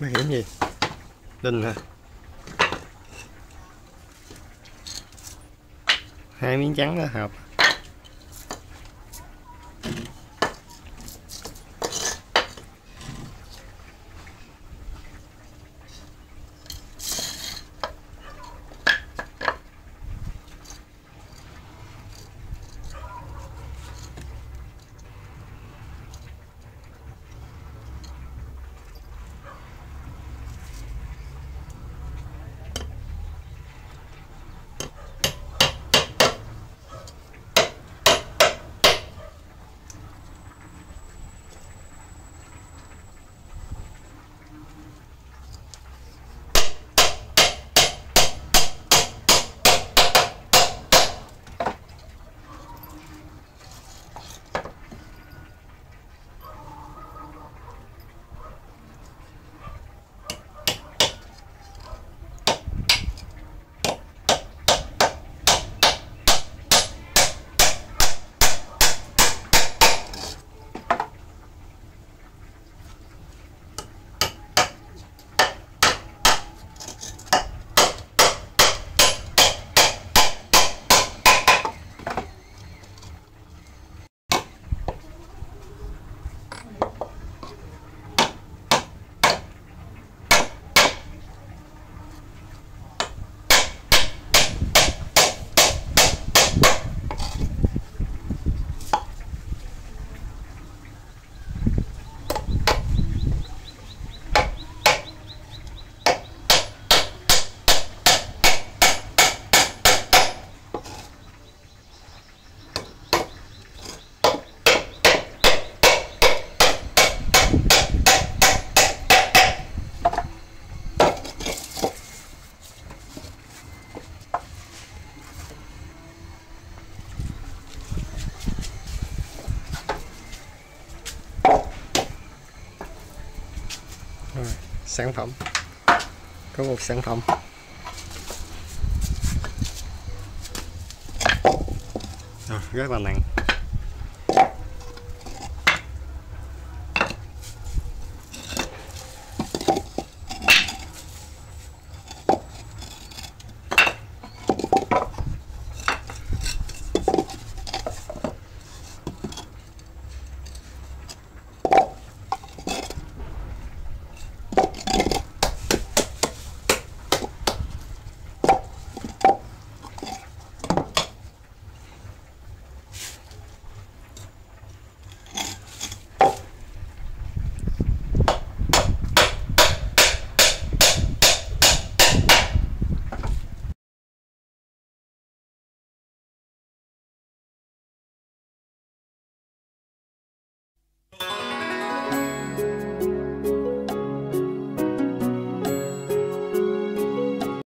Bảo hiểm gì? Đinh hả? Hai miếng trắng đó hợp. Sản phẩm. Có một sản phẩm. Rất là nặng.